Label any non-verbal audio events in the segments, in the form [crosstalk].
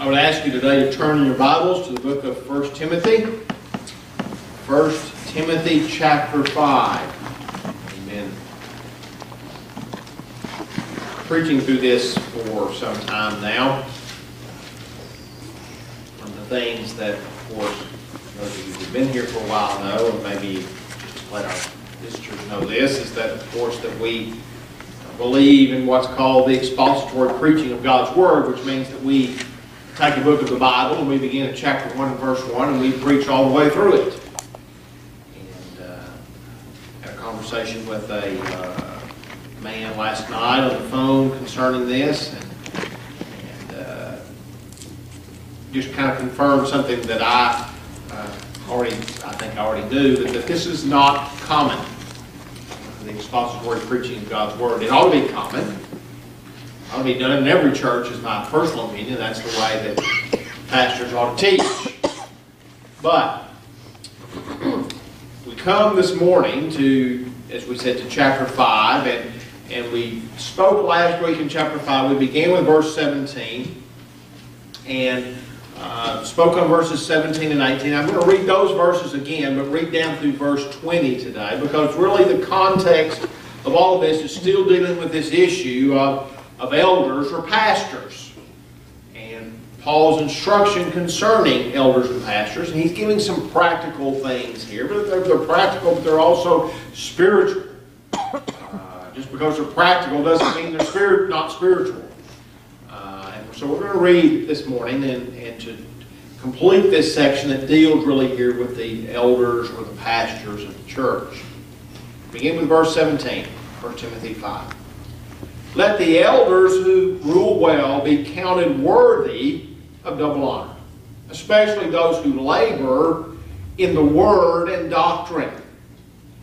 I would ask you today to turn in your Bibles to the book of 1 Timothy. 1 Timothy chapter 5. Amen. Preaching through this for some time now. One of the things that, of course, those of you who've been here for a while know, and maybe just let our visitors know this, is that, of course, that we believe in what's called the expository preaching of God's Word, which means that we take a book of the Bible and we begin at chapter 1 and verse 1 and we preach all the way through it. And uh, had a conversation with a uh, man last night on the phone concerning this and, and uh, just kind of confirmed something that I uh, already, I think I already knew, that, that this is not common the expository preaching of God's Word. It ought to be common. Ought to be done in every church, is my personal opinion. That's the way that pastors ought to teach. But we come this morning to, as we said, to chapter 5, and, and we spoke last week in chapter 5. We began with verse 17. And uh, spoke on verses 17 and 18. I'm going to read those verses again, but read down through verse 20 today because really the context of all of this is still dealing with this issue of, of elders or pastors. And Paul's instruction concerning elders and pastors, and he's giving some practical things here, but they're, they're practical, but they're also spiritual. Uh, just because they're practical doesn't mean they're spirit, not spiritual. And So we're going to read this morning and, and to complete this section that deals really here with the elders or the pastors of the church. Begin with verse 17, 1 Timothy 5. Let the elders who rule well be counted worthy of double honor, especially those who labor in the word and doctrine.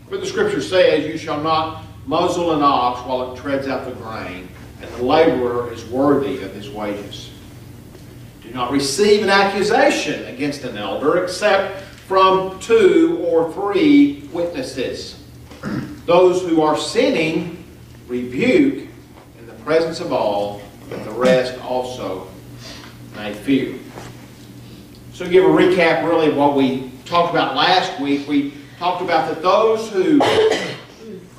For the scripture says, You shall not muzzle an ox while it treads out the grain and the laborer is worthy of his wages. Do not receive an accusation against an elder except from two or three witnesses. Those who are sinning rebuke presence of all, but the rest also may fear. So, give a recap really of what we talked about last week, we talked about that those who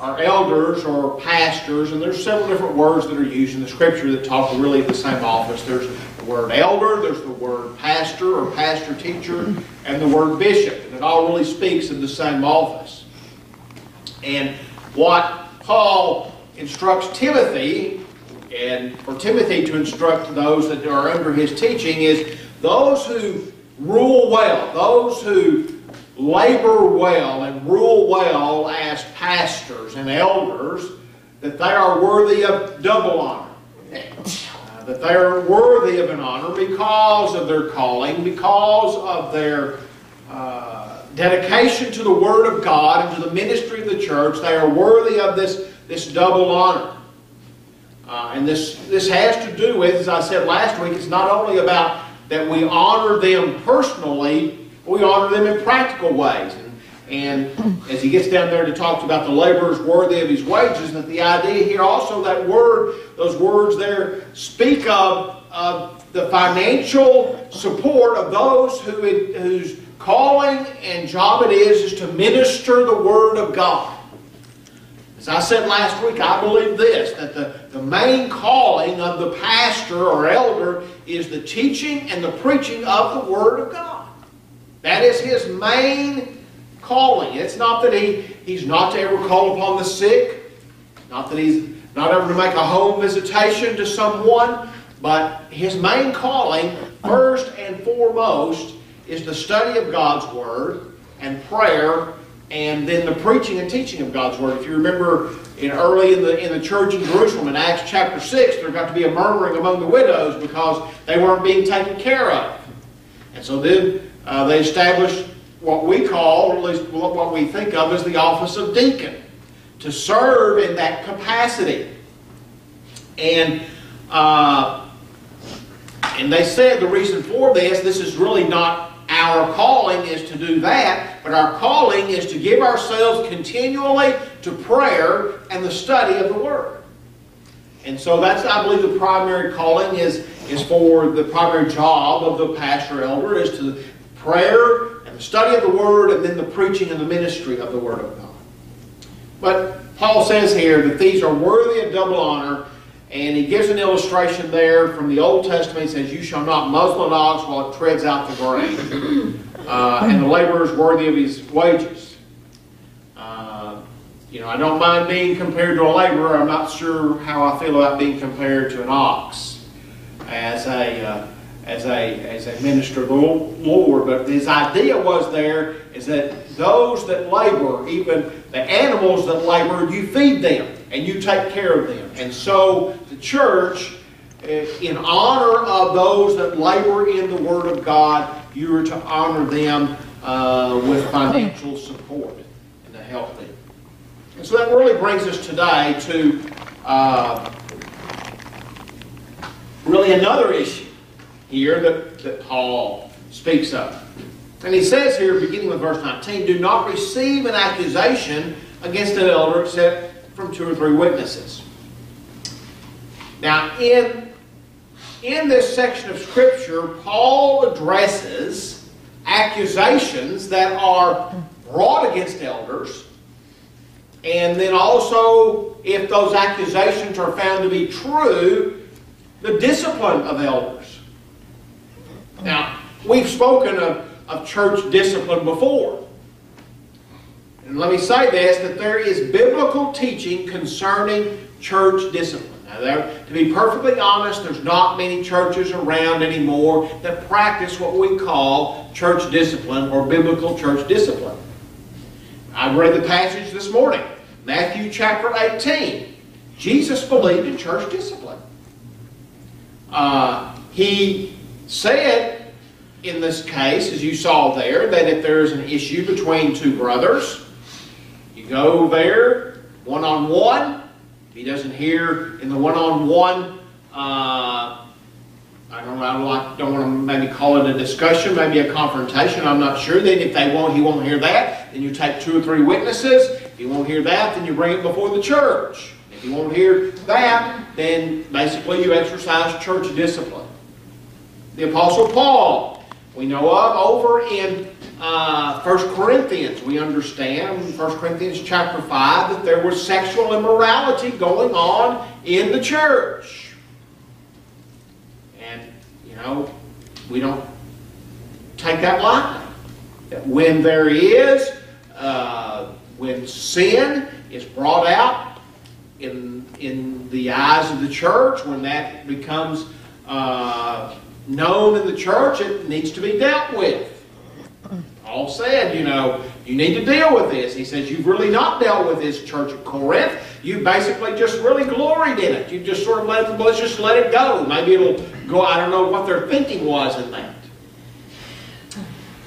are elders or pastors, and there's several different words that are used in the scripture that talk really the same office. There's the word elder, there's the word pastor or pastor teacher, and the word bishop. And it all really speaks of the same office. And what Paul instructs Timothy, and for Timothy to instruct those that are under his teaching, is those who rule well, those who labor well and rule well as pastors and elders, that they are worthy of double honor. Uh, that they are worthy of an honor because of their calling, because of their uh, dedication to the Word of God and to the ministry of the church. They are worthy of this, this double honor. Uh, and this, this has to do with, as I said last week, it's not only about that we honor them personally, we honor them in practical ways. And, and as he gets down there to talk about the laborers worthy of his wages, that the idea here also that word, those words there speak of, of the financial support of those who, whose calling and job it is is to minister the Word of God. As I said last week, I believe this that the, the main calling of the pastor or elder is the teaching and the preaching of the Word of God. That is his main calling. It's not that he, he's not to ever call upon the sick, not that he's not ever to make a home visitation to someone, but his main calling, first and foremost, is the study of God's Word and prayer and then the preaching and teaching of God's Word. If you remember in early in the, in the church in Jerusalem in Acts chapter 6, there got to be a murmuring among the widows because they weren't being taken care of. And so then uh, they established what we call, or at least what we think of as the office of deacon, to serve in that capacity. And uh, and they said the reason for this, this is really not our calling is to do that, but our calling is to give ourselves continually to prayer and the study of the Word. And so that's, I believe, the primary calling is, is for the primary job of the pastor elder is to prayer and the study of the word and then the preaching and the ministry of the word of God. But Paul says here that these are worthy of double honor, and he gives an illustration there from the Old Testament. He says, You shall not muzzle an ox while it treads out the grain, [coughs] uh, and the laborer is worthy of his wages. Uh, you know, I don't mind being compared to a laborer. I'm not sure how I feel about being compared to an ox as a. Uh, as a, as a minister of the Lord. But his idea was there is that those that labor, even the animals that labor, you feed them and you take care of them. And so the church, eh, in honor of those that labor in the Word of God, you are to honor them uh, with financial support and to help them. And so that really brings us today to uh, really another issue here that, that Paul speaks of. And he says here, beginning with verse 19, do not receive an accusation against an elder except from two or three witnesses. Now, in, in this section of Scripture, Paul addresses accusations that are brought against elders, and then also, if those accusations are found to be true, the discipline of elders. Now, we've spoken of, of church discipline before. And let me say this, that there is biblical teaching concerning church discipline. Now, there, to be perfectly honest, there's not many churches around anymore that practice what we call church discipline or biblical church discipline. I read the passage this morning, Matthew chapter 18. Jesus believed in church discipline. Uh, he said in this case, as you saw there, that if there's an issue between two brothers, go there one on one. If he doesn't hear in the one on one, I don't know, I don't want to maybe call it a discussion, maybe a confrontation, I'm not sure. Then if they won't, he won't hear that, then you take two or three witnesses. If he won't hear that, then you bring it before the church. If he won't hear that, then basically you exercise church discipline. The Apostle Paul we know of over in uh, 1 Corinthians. We understand in 1 Corinthians chapter 5 that there was sexual immorality going on in the church. And, you know, we don't take that lightly. When there is, uh, when sin is brought out in, in the eyes of the church, when that becomes uh, known in the church, it needs to be dealt with. Paul said, you know, you need to deal with this. He says, you've really not dealt with this church at Corinth. You basically just really gloried in it. You just sort of let it, let's just let it go. Maybe it'll go, I don't know what their thinking was in that.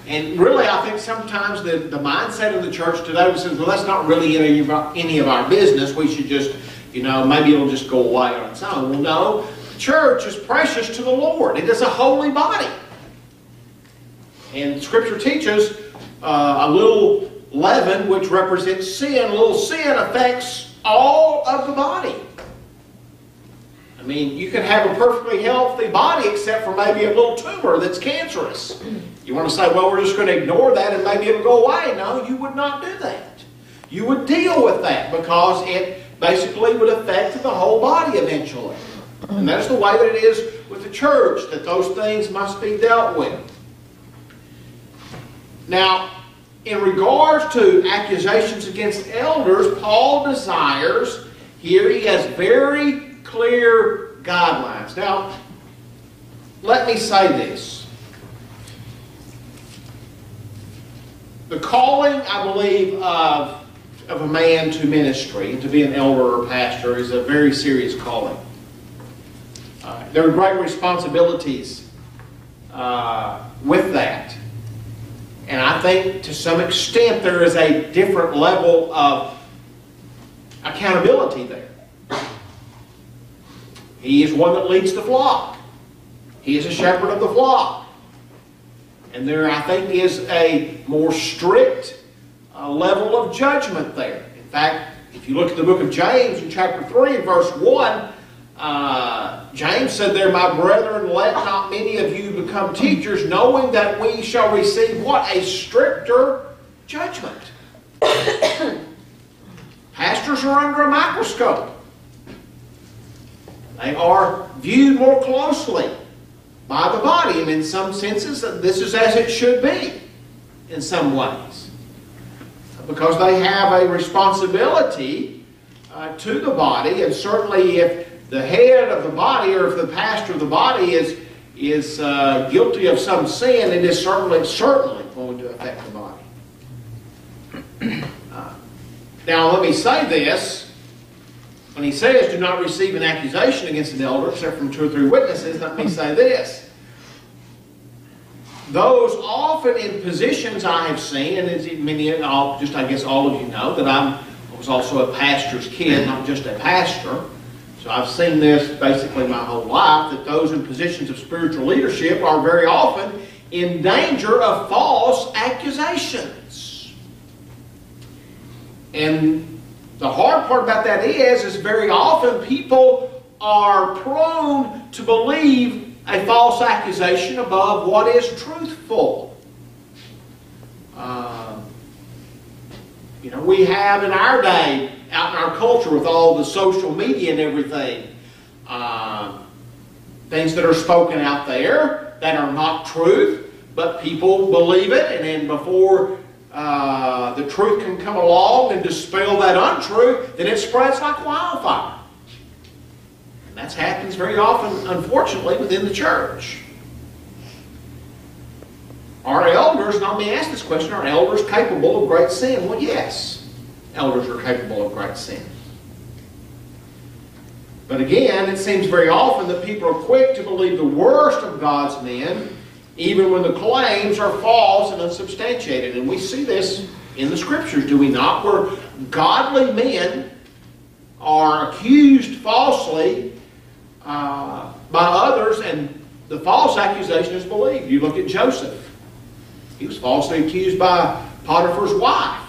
And really, I think sometimes the, the mindset of the church today says, well, that's not really any of, our, any of our business. We should just, you know, maybe it'll just go away on its own. Well, no, the church is precious to the Lord. It is a holy body. And Scripture teaches uh, a little leaven, which represents sin, a little sin affects all of the body. I mean, you can have a perfectly healthy body except for maybe a little tumor that's cancerous. You want to say, well, we're just going to ignore that and maybe it'll go away. No, you would not do that. You would deal with that because it basically would affect the whole body eventually. And that's the way that it is with the church, that those things must be dealt with. Now, in regards to accusations against elders, Paul desires, here he has very clear guidelines. Now, let me say this. The calling, I believe, of, of a man to ministry, to be an elder or pastor, is a very serious calling. Uh, there are great responsibilities uh, with that. And I think to some extent there is a different level of accountability there. He is one that leads the flock. He is a shepherd of the flock. And there, I think, is a more strict uh, level of judgment there. In fact, if you look at the book of James in chapter 3 verse 1, uh, James said there, My brethren, let not many of you become teachers, knowing that we shall receive what? A stricter judgment. [coughs] Pastors are under a microscope. They are viewed more closely by the body, and in some senses, this is as it should be in some ways. Because they have a responsibility uh, to the body, and certainly if the head of the body or if the pastor of the body is, is uh, guilty of some sin, it is certainly, certainly going to affect the body. Uh, now, let me say this. When he says, do not receive an accusation against an elder except from two or three witnesses, let me say this. Those often in positions I have seen, and as many, just I guess all of you know, that I'm, I was also a pastor's kid, not just a pastor. So I've seen this basically my whole life, that those in positions of spiritual leadership are very often in danger of false accusations. And the hard part about that is, is very often people are prone to believe a false accusation above what is truthful. Uh, you know, we have in our day out in our culture with all the social media and everything. Uh, things that are spoken out there that are not truth, but people believe it, and then before uh, the truth can come along and dispel that untruth, then it spreads like wildfire. And that happens very often, unfortunately, within the church. Are elders, now let me ask this question, are elders capable of great sin? Well, yes elders are capable of great sin. But again, it seems very often that people are quick to believe the worst of God's men, even when the claims are false and unsubstantiated. And we see this in the Scriptures, do we not? Where godly men are accused falsely uh, by others, and the false accusation is believed. You look at Joseph. He was falsely accused by Potiphar's wife.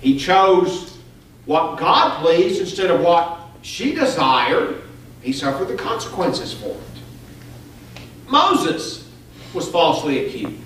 He chose what God pleased instead of what she desired. He suffered the consequences for it. Moses was falsely accused.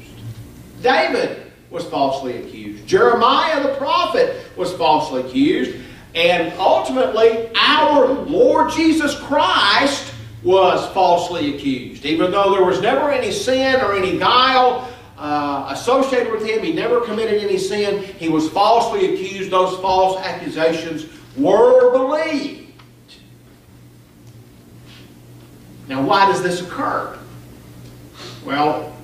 David was falsely accused. Jeremiah the prophet was falsely accused. And ultimately, our Lord Jesus Christ was falsely accused. Even though there was never any sin or any guile uh, associated with him. He never committed any sin. He was falsely accused. Those false accusations were believed. Now, why does this occur? Well,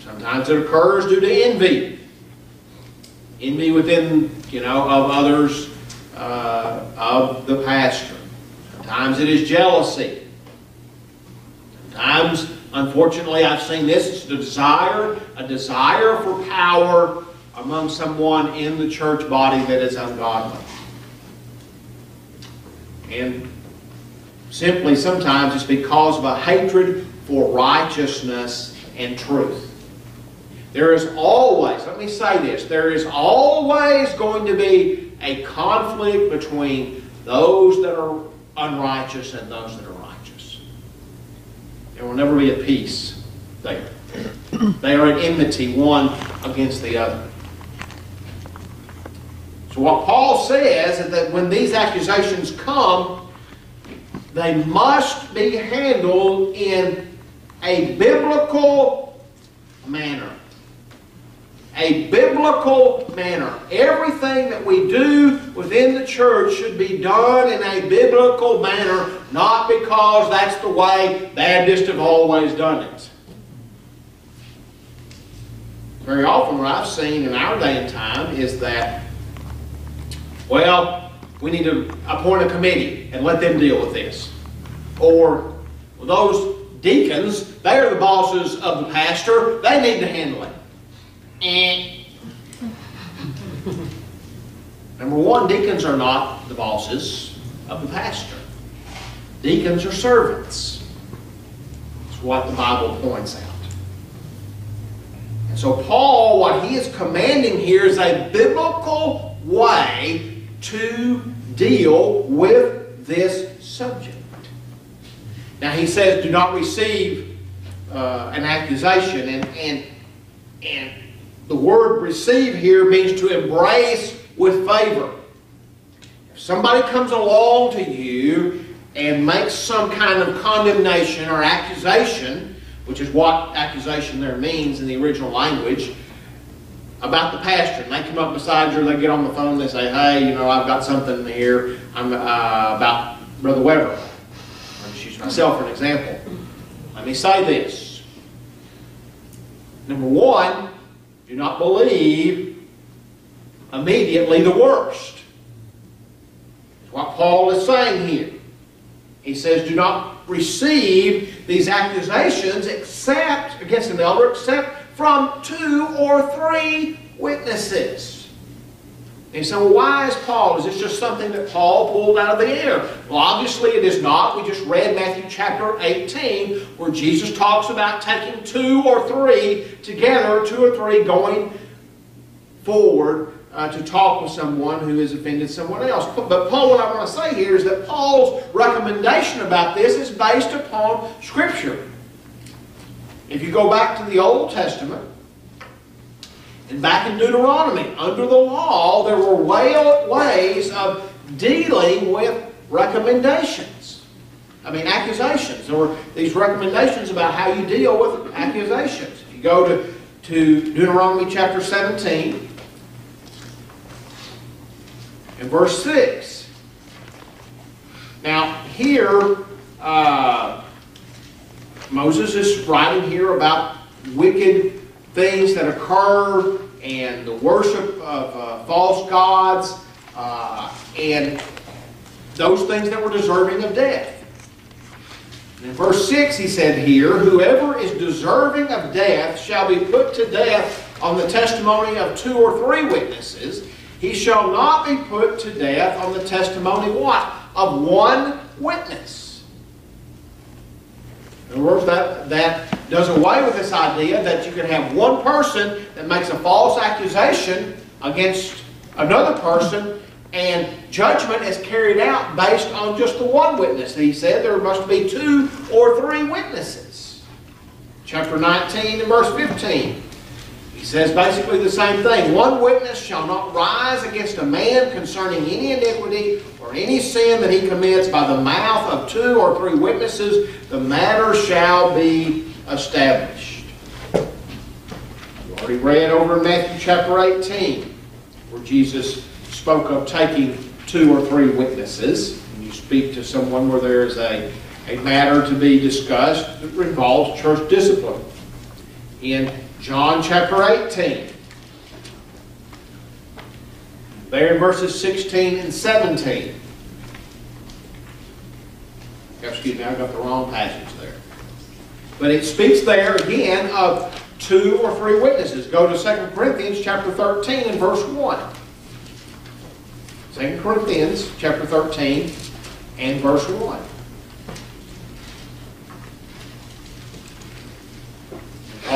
sometimes it occurs due to envy. Envy within, you know, of others, uh, of the pastor. Sometimes it is jealousy. Sometimes Unfortunately, I've seen this. It's desire, a desire for power among someone in the church body that is ungodly. And simply sometimes it's because of a hatred for righteousness and truth. There is always, let me say this, there is always going to be a conflict between those that are unrighteous and those that are there will never be a peace there. They are at enmity one against the other. So what Paul says is that when these accusations come, they must be handled in a biblical manner a biblical manner. Everything that we do within the church should be done in a biblical manner, not because that's the way Baptists have always done it. Very often what I've seen in our day and time is that, well, we need to appoint a committee and let them deal with this. Or well, those deacons, they're the bosses of the pastor, they need to handle it. Number one, deacons are not the bosses of the pastor. Deacons are servants. That's what the Bible points out. And so Paul, what he is commanding here is a biblical way to deal with this subject. Now he says, do not receive uh, an accusation. And, and, and the word receive here means to embrace with favor. If somebody comes along to you and makes some kind of condemnation or accusation, which is what accusation there means in the original language, about the pastor, and they come up beside you, they get on the phone, they say, hey, you know, I've got something here I'm, uh, about Brother Webber. I'll just use myself for an example. Let me say this. Number one, do not believe immediately the worst. That's what Paul is saying here. He says, do not receive these accusations except against an elder, except from two or three witnesses. And well, why is Paul? Is this just something that Paul pulled out of the air? Well, obviously it is not. We just read Matthew chapter 18 where Jesus talks about taking two or three together, two or three going forward uh, to talk with someone who has offended someone else. But Paul, what I want to say here is that Paul's recommendation about this is based upon Scripture. If you go back to the Old Testament, and back in Deuteronomy, under the law, there were ways of dealing with recommendations. I mean, accusations. There were these recommendations about how you deal with accusations. If you go to, to Deuteronomy chapter 17 and verse 6. Now, here, uh, Moses is writing here about wicked things that occur and the worship of uh, false gods uh, and those things that were deserving of death. in verse 6 he said here, Whoever is deserving of death shall be put to death on the testimony of two or three witnesses. He shall not be put to death on the testimony what? Of one witness. In other words, that, that does away with this idea that you can have one person that makes a false accusation against another person and judgment is carried out based on just the one witness. He said there must be two or three witnesses. Chapter 19 and verse 15. He says basically the same thing. One witness shall not rise against a man concerning any iniquity or any sin that he commits by the mouth of two or three witnesses. The matter shall be established. You already read over in Matthew chapter 18 where Jesus spoke of taking two or three witnesses. When you speak to someone where there is a, a matter to be discussed that involves church discipline. In John chapter 18. There in verses 16 and 17. Excuse me, I got the wrong passage there. But it speaks there again of two or three witnesses. Go to 2 Corinthians chapter 13 and verse 1. 2 Corinthians chapter 13 and verse 1.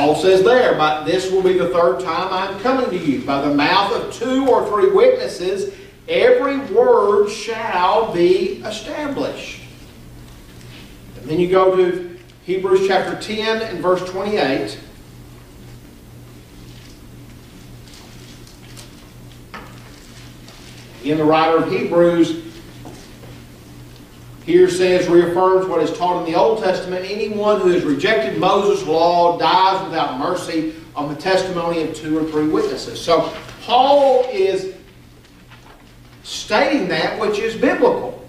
Paul says there, but this will be the third time I'm coming to you. By the mouth of two or three witnesses, every word shall be established. And then you go to Hebrews chapter 10 and verse 28. In the writer of Hebrews here says, reaffirms what is taught in the Old Testament. Anyone who has rejected Moses' law dies without mercy on the testimony of two or three witnesses. So Paul is stating that which is biblical.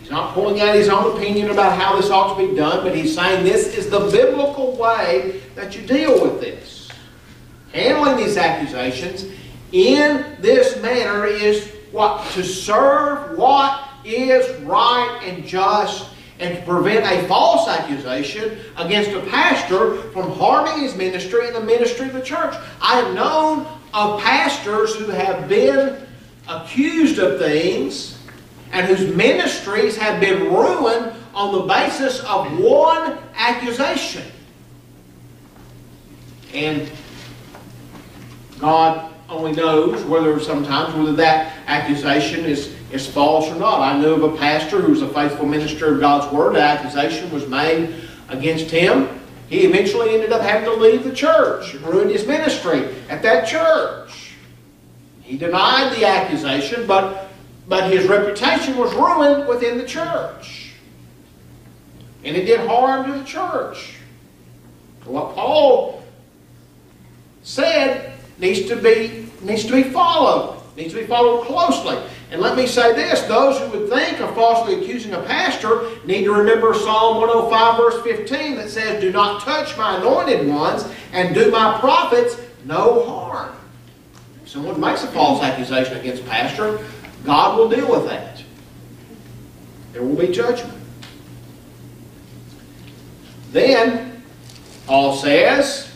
He's not pulling out his own opinion about how this ought to be done, but he's saying this is the biblical way that you deal with this. Handling these accusations in this manner is what? To serve what is right and just and to prevent a false accusation against a pastor from harming his ministry and the ministry of the church. I have known of pastors who have been accused of things and whose ministries have been ruined on the basis of one accusation. And God only knows whether sometimes whether that accusation is is false or not. I knew of a pastor who was a faithful minister of God's Word. The accusation was made against him. He eventually ended up having to leave the church, and ruined his ministry at that church. He denied the accusation, but, but his reputation was ruined within the church. And it did harm to the church. What Paul said needs to be, needs to be followed, needs to be followed closely. And let me say this, those who would think of falsely accusing a pastor need to remember Psalm 105 verse 15 that says, Do not touch my anointed ones and do my prophets no harm. If someone makes a false accusation against a pastor, God will deal with that. There will be judgment. Then, Paul says,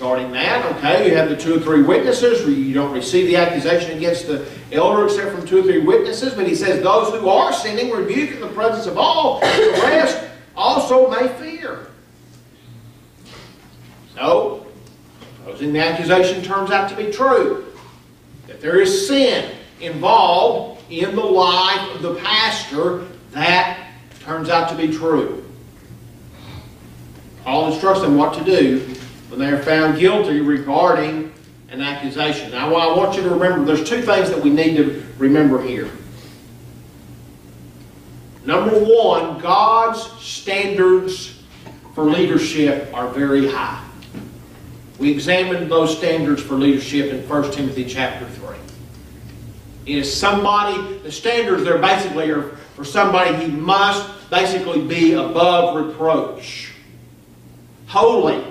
regarding that. Okay, you have the two or three witnesses. You don't receive the accusation against the elder except from two or three witnesses. But he says those who are sinning rebuke in the presence of all. The rest also may fear. So, supposing the accusation turns out to be true, that there is sin involved in the life of the pastor, that turns out to be true. Paul instructs them what to do when they are found guilty regarding an accusation. Now, I want you to remember, there's two things that we need to remember here. Number one, God's standards for leadership are very high. We examined those standards for leadership in 1 Timothy chapter 3. It is somebody, the standards there basically are for somebody he must basically be above reproach. Holy,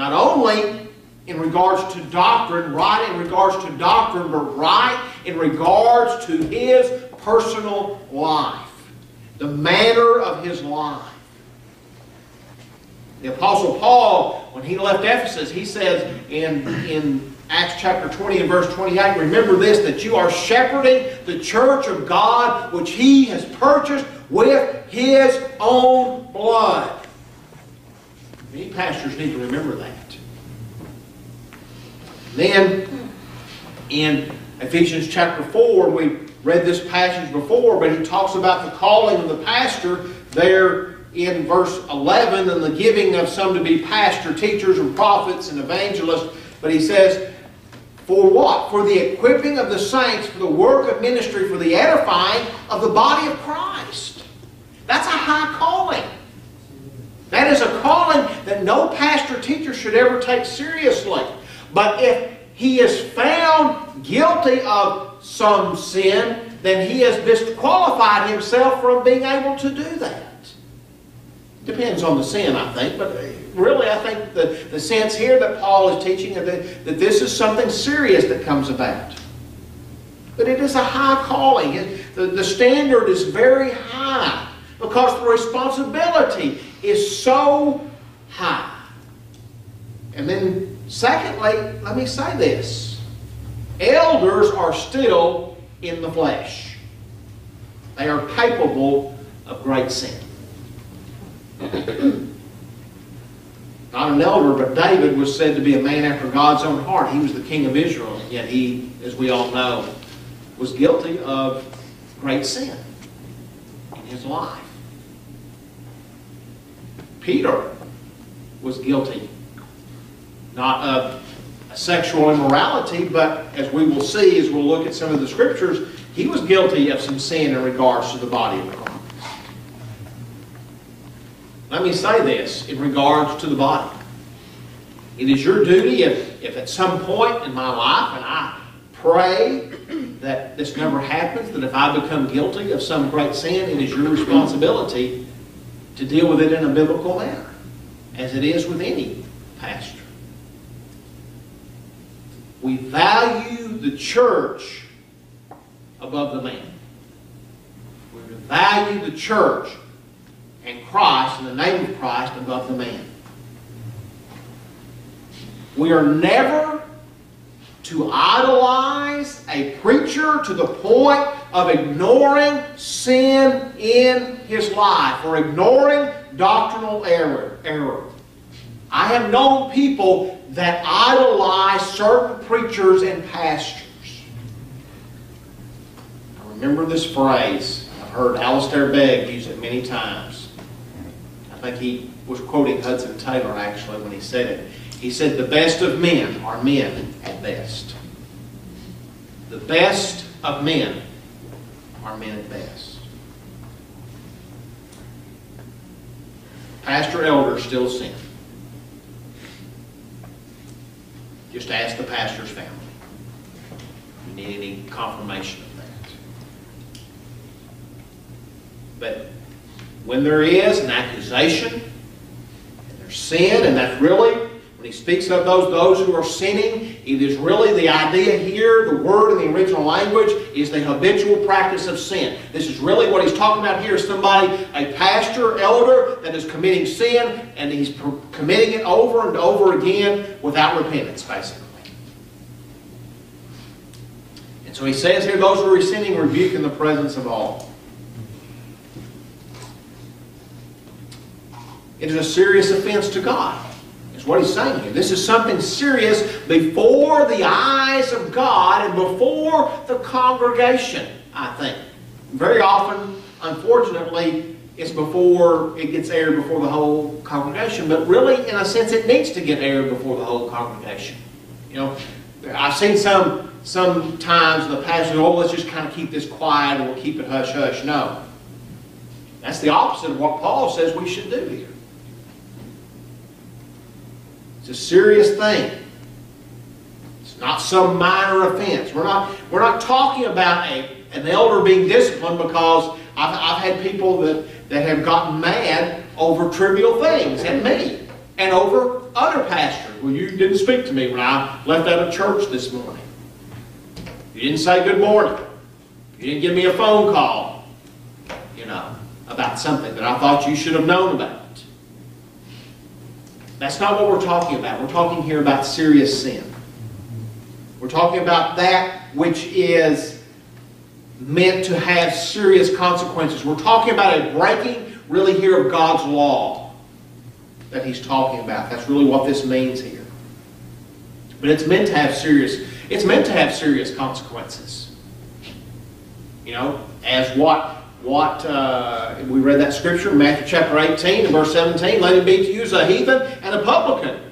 not only in regards to doctrine, right in regards to doctrine, but right in regards to his personal life, the manner of his life. The Apostle Paul, when he left Ephesus, he says in, in Acts chapter 20 and verse 28, remember this, that you are shepherding the church of God, which he has purchased with his own blood. Many pastors need to remember that. Then, in Ephesians chapter 4, we read this passage before, but he talks about the calling of the pastor there in verse 11 and the giving of some to be pastor, teachers, and prophets and evangelists. But he says, for what? For the equipping of the saints, for the work of ministry, for the edifying of the body of Christ. That's a high calling. That is a calling that no pastor teacher should ever take seriously. But if he is found guilty of some sin, then he has disqualified himself from being able to do that. Depends on the sin, I think, but really I think the, the sense here that Paul is teaching that, that this is something serious that comes about. But it is a high calling. the, the standard is very high because the responsibility is so high. And then, secondly, let me say this elders are still in the flesh, they are capable of great sin. [clears throat] Not an elder, but David was said to be a man after God's own heart. He was the king of Israel, yet he, as we all know, was guilty of great sin in his life. Peter was guilty, not of sexual immorality, but as we will see as we'll look at some of the scriptures, he was guilty of some sin in regards to the body of Christ. Let me say this in regards to the body. It is your duty if, if at some point in my life, and I pray that this never happens, that if I become guilty of some great sin, it is your responsibility to deal with it in a biblical manner, as it is with any pastor. We value the church above the man. We value the church and Christ and the name of Christ above the man. We are never to idolize a preacher to the point of ignoring sin in his life or ignoring doctrinal error. error. I have known people that idolize certain preachers and pastors. I Remember this phrase. I've heard Alistair Begg use it many times. I think he was quoting Hudson Taylor actually when he said it. He said, The best of men are men at best. The best of men are men at best. Pastor elders still sin. Just ask the pastor's family. You need any confirmation of that. But when there is an accusation, and there's sin, and that's really when he speaks of those, those who are sinning, it is really the idea here, the word in the original language, is the habitual practice of sin. This is really what he's talking about here. Somebody, a pastor, elder, that is committing sin, and he's committing it over and over again without repentance, basically. And so he says here, those who are sinning rebuke in the presence of all. It is a serious offense to God. Is what he's saying here. This is something serious before the eyes of God and before the congregation, I think. Very often, unfortunately, it's before it gets aired before the whole congregation. But really, in a sense, it needs to get aired before the whole congregation. You know, I've seen some sometimes the pastor, oh, let's just kind of keep this quiet and we'll keep it hush hush. No. That's the opposite of what Paul says we should do here. It's a serious thing. It's not some minor offense. We're not, we're not talking about a, an elder being disciplined because I've, I've had people that, that have gotten mad over trivial things at me and over other pastors. Well, you didn't speak to me when I left out of church this morning. You didn't say good morning. You didn't give me a phone call, you know, about something that I thought you should have known about. That's not what we're talking about. We're talking here about serious sin. We're talking about that which is meant to have serious consequences. We're talking about a breaking, really, here of God's law that he's talking about. That's really what this means here. But it's meant to have serious, it's meant to have serious consequences. You know, as what what uh, we read that scripture, in Matthew chapter 18 and verse 17, let him be to you as a heathen and a publican. You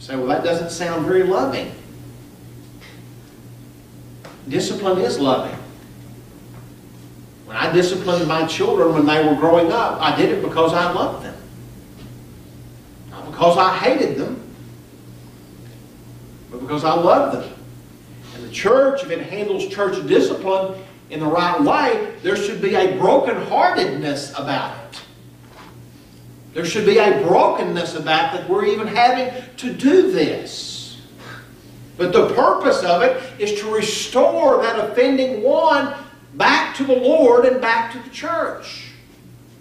say, well, that doesn't sound very loving. Discipline is loving. When I disciplined my children when they were growing up, I did it because I loved them. Not because I hated them, but because I loved them. And the church, if it handles church discipline, in the right way, there should be a brokenheartedness about it. There should be a brokenness about that we're even having to do this. But the purpose of it is to restore that offending one back to the Lord and back to the church.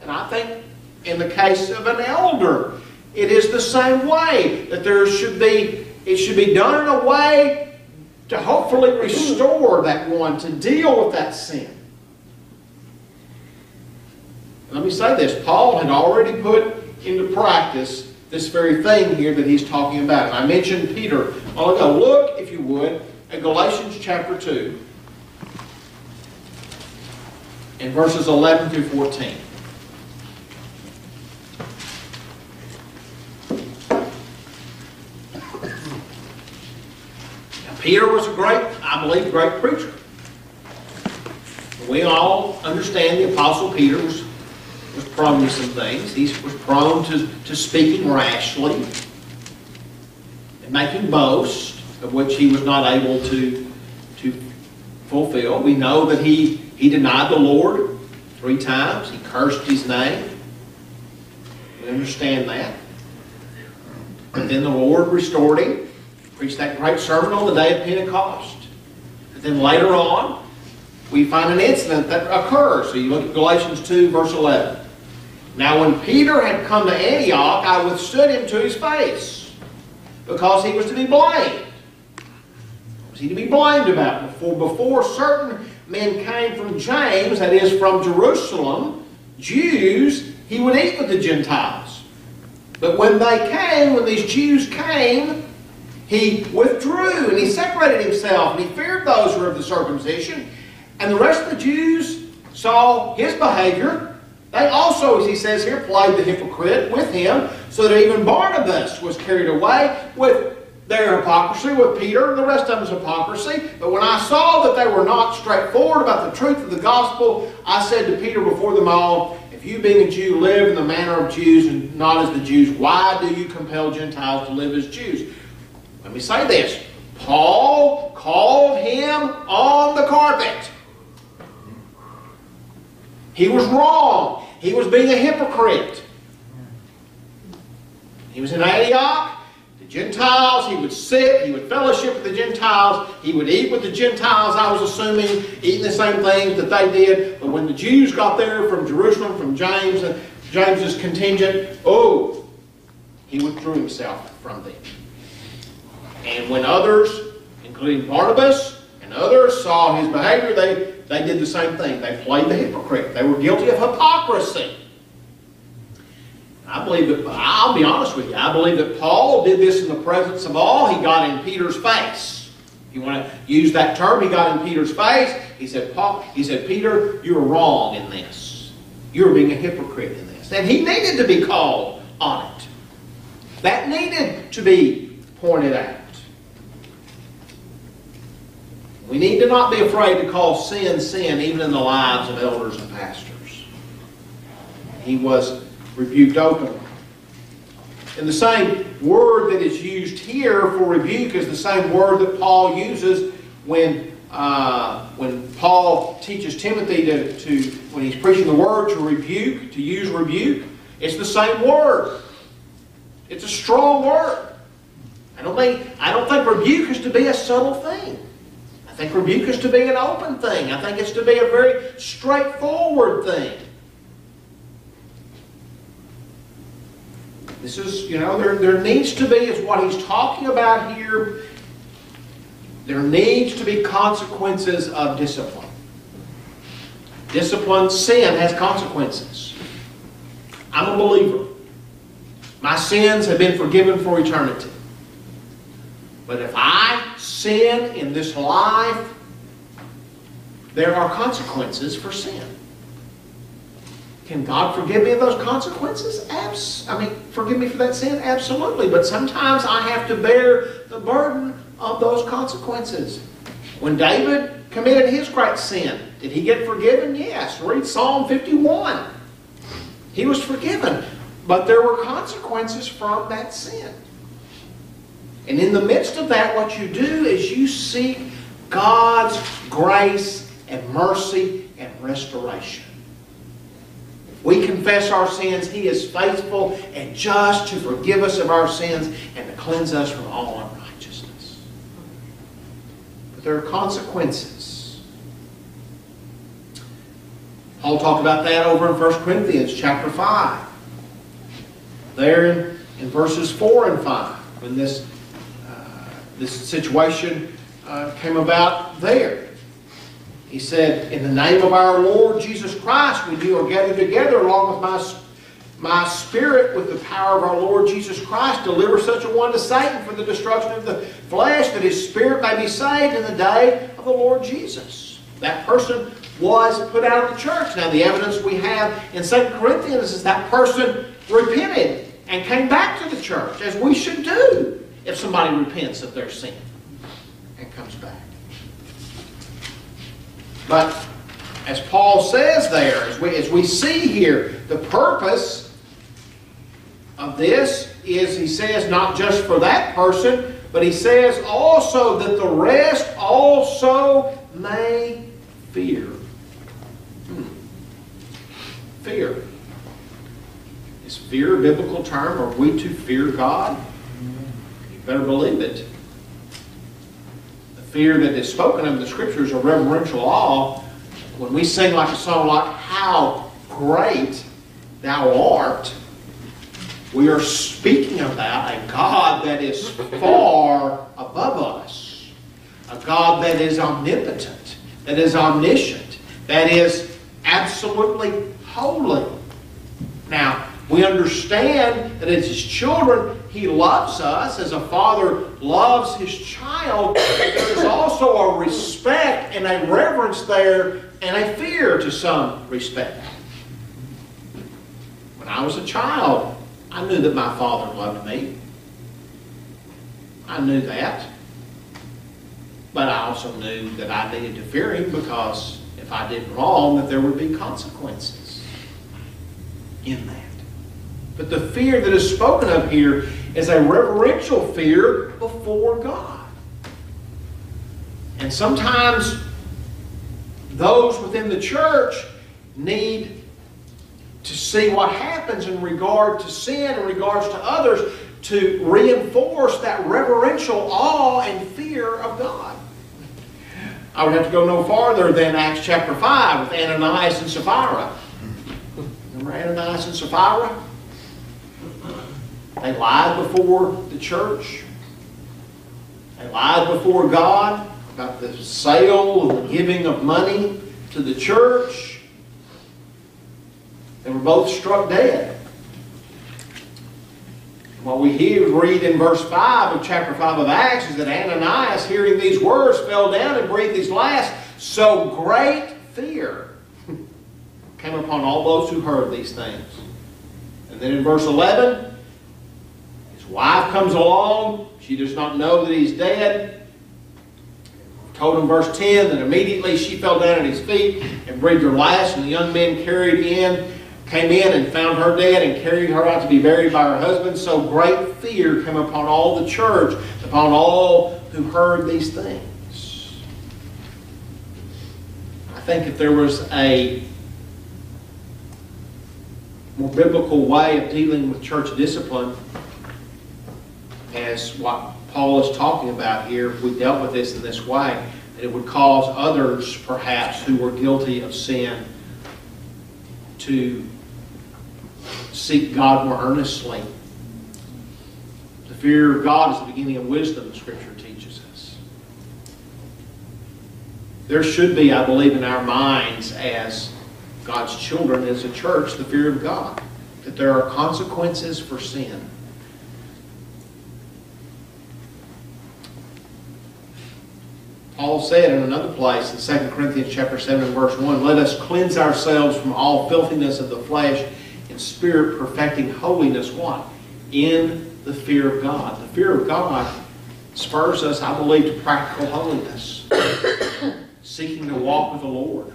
And I think in the case of an elder, it is the same way that there should be, it should be done in a way to hopefully restore that one, to deal with that sin. Let me say this. Paul had already put into practice this very thing here that he's talking about. And I mentioned Peter a while ago. Look, if you would, at Galatians chapter 2 in verses 11 through 14. Peter was a great, I believe, great preacher. We all understand the Apostle Peter was, was prone to some things. He was prone to, to speaking rashly and making boasts of which he was not able to, to fulfill. We know that he, he denied the Lord three times. He cursed his name. We understand that. But then the Lord restored him preached that great sermon on the day of Pentecost. But then later on, we find an incident that occurs. So you look at Galatians 2, verse 11. Now when Peter had come to Antioch, I withstood him to his face, because he was to be blamed. What was he to be blamed about? Before, before certain men came from James, that is from Jerusalem, Jews, he would eat with the Gentiles. But when they came, when these Jews came, he withdrew and he separated himself and he feared those who were of the circumcision. And the rest of the Jews saw his behavior. They also, as he says here, played the hypocrite with him, so that even Barnabas was carried away with their hypocrisy, with Peter and the rest of his hypocrisy. But when I saw that they were not straightforward about the truth of the gospel, I said to Peter before them all, If you, being a Jew, live in the manner of Jews and not as the Jews, why do you compel Gentiles to live as Jews? Let me say this. Paul called him on the carpet. He was wrong. He was being a hypocrite. He was in Antioch. The Gentiles, he would sit, he would fellowship with the Gentiles, he would eat with the Gentiles, I was assuming, eating the same things that they did. But when the Jews got there from Jerusalem, from James and James's contingent, oh, he withdrew himself from them. And when others, including Barnabas and others, saw his behavior, they they did the same thing. They played the hypocrite. They were guilty of hypocrisy. I believe that, I'll be honest with you, I believe that Paul did this in the presence of all. He got in Peter's face. If you want to use that term, he got in Peter's face. He said, Paul, he said, Peter, you're wrong in this. You're being a hypocrite in this. And he needed to be called on it. That needed to be pointed out. We need to not be afraid to call sin sin even in the lives of elders and pastors. He was rebuked openly. And the same word that is used here for rebuke is the same word that Paul uses when, uh, when Paul teaches Timothy to, to, when he's preaching the word, to rebuke, to use rebuke. It's the same word. It's a strong word. I don't think, I don't think rebuke is to be a subtle thing. I think rebuke is to be an open thing. I think it's to be a very straightforward thing. This is, you know, there, there needs to be, is what he's talking about here, there needs to be consequences of discipline. Discipline, sin has consequences. I'm a believer. My sins have been forgiven for eternity. But if I sin in this life, there are consequences for sin. Can God forgive me of those consequences? Abs I mean, forgive me for that sin? Absolutely. But sometimes I have to bear the burden of those consequences. When David committed his great sin, did he get forgiven? Yes. Read Psalm 51. He was forgiven. But there were consequences from that sin. And in the midst of that, what you do is you seek God's grace and mercy and restoration we confess our sins, He is faithful and just to forgive us of our sins and to cleanse us from all unrighteousness. But there are consequences. Paul talked about that over in 1 Corinthians chapter 5. There in, verses 4 and 5, when this, this situation uh, came about there. He said, In the name of our Lord Jesus Christ, when you are gathered together along with my, my spirit with the power of our Lord Jesus Christ, deliver such a one to Satan for the destruction of the flesh, that his spirit may be saved in the day of the Lord Jesus. That person was put out of the church. Now, the evidence we have in 2 Corinthians is that person repented and came back to the church, as we should do if somebody repents of their sin and comes back. But as Paul says there, as we, as we see here, the purpose of this is, he says, not just for that person, but he says also that the rest also may fear. Hmm. Fear. Is fear a biblical term? Are we to fear God? Better believe it The fear that is spoken of in the scriptures, a reverential awe, when we sing like a song like How Great Thou Art, we are speaking about a God that is far above us, a God that is omnipotent, that is omniscient, that is absolutely holy. Now, We understand that as His children, He loves us as a father loves his child. There is also a respect and a reverence there and a fear to some respect. When I was a child, I knew that my father loved me. I knew that. But I also knew that I needed to fear him because if I did wrong, that there would be consequences in that. But the fear that is spoken of here is a reverential fear before God. And sometimes those within the church need to see what happens in regard to sin, in regards to others, to reinforce that reverential awe and fear of God. I would have to go no farther than Acts chapter 5 with Ananias and Sapphira. Remember Ananias and Sapphira? They lied before the church. They lied before God about the sale and the giving of money to the church. They were both struck dead. And What we hear, read in verse 5 of chapter 5 of Acts is that Ananias, hearing these words, fell down and breathed his last. So great fear [laughs] came upon all those who heard these things. And then in verse 11, wife comes along. She does not know that he's dead. Told him verse 10 that immediately she fell down at his feet and breathed her last, and the young men carried in came in and found her dead and carried her out to be buried by her husband. So great fear came upon all the church, upon all who heard these things. I think if there was a more biblical way of dealing with church discipline, as what Paul is talking about here, if we dealt with this in this way, that it would cause others, perhaps, who were guilty of sin to seek God more earnestly. The fear of God is the beginning of wisdom, the Scripture teaches us. There should be, I believe, in our minds as God's children, as a church, the fear of God. That there are consequences for sin. Paul said in another place in 2 Corinthians chapter 7 and verse 1, Let us cleanse ourselves from all filthiness of the flesh and spirit, perfecting holiness, what? In the fear of God. The fear of God spurs us, I believe, to practical holiness. [coughs] Seeking to walk with the Lord.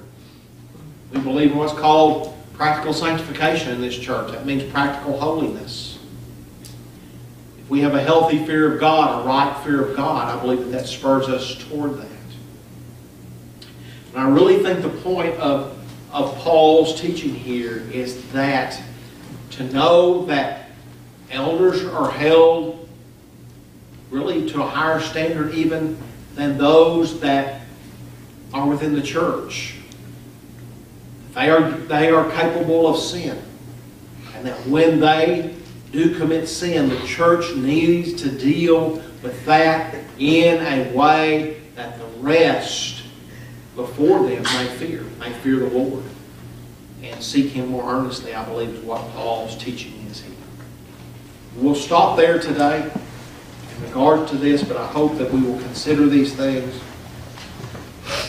We believe in what's called practical sanctification in this church. That means practical holiness. We have a healthy fear of God, a right fear of God, I believe that that spurs us toward that. And I really think the point of, of Paul's teaching here is that to know that elders are held really to a higher standard even than those that are within the church. They are, they are capable of sin. And that when they do commit sin, the church needs to deal with that in a way that the rest before them may fear, may fear the Lord, and seek Him more earnestly, I believe is what Paul's teaching is here. We'll stop there today in regard to this, but I hope that we will consider these things,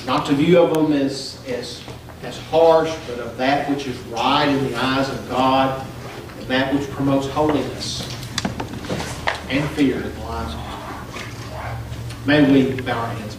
not to view of them as, as, as harsh, but of that which is right in the eyes of God, that which promotes holiness and fear in the lives of people. May we bow our heads.